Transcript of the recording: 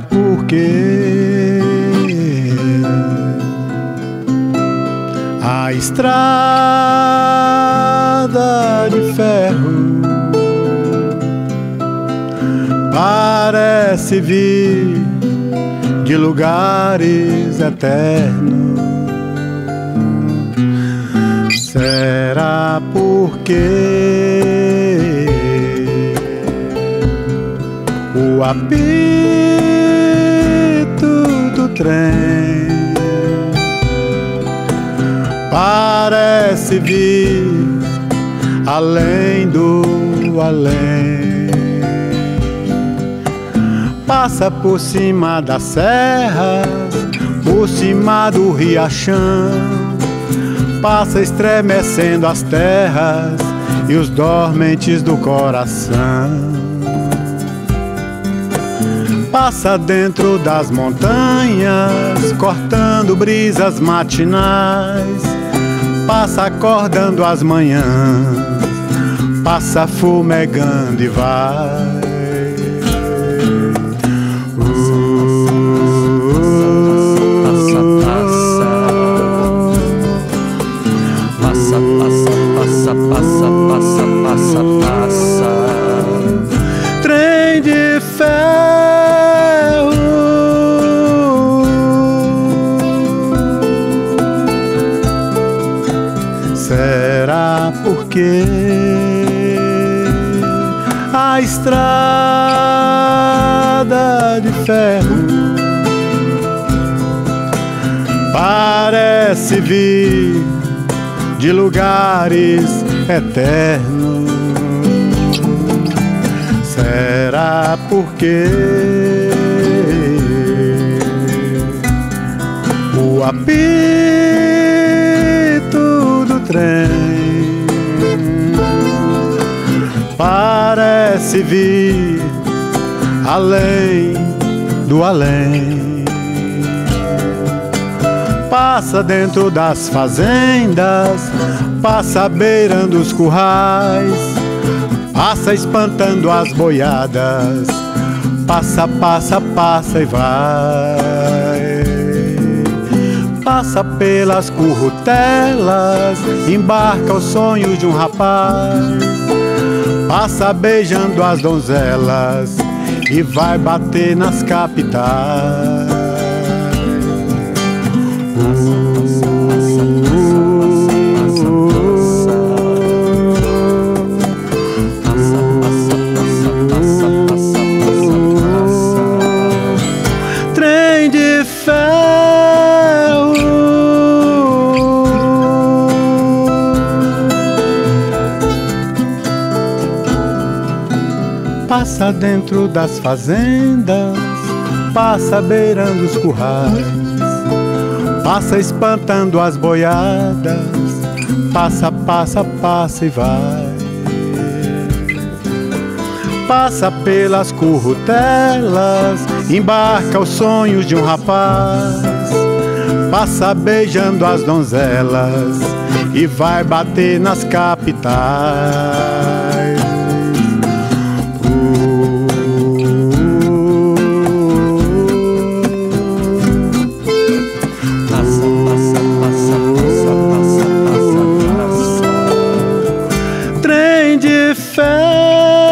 Porque a estrada de ferro parece vir de lugares eternos. Será porque o apito trem. Parece vir além do além. Passa por cima das serras, por cima do riachão, passa estremecendo as terras e os dormentes do coração passa dentro das montanhas, cortando brisas matinais, passa acordando as manhãs, passa fumegando e vai. Porque a estrada de ferro parece vir de lugares eternos. Será porque o apito parece vir além do além. Passa dentro das fazendas, passa beirando os currais, passa espantando as boiadas, passa, passa, passa e vai. Passa pelas currutelas, embarca os sonhos de um rapaz Passa beijando as donzelas e vai bater nas capitais. Passa dentro das fazendas, passa beirando os currais, passa espantando as boiadas, passa, passa, passa e vai. Passa pelas currutelas, embarca os sonhos de um rapaz, passa beijando as donzelas e vai bater nas capitais. vem de fé.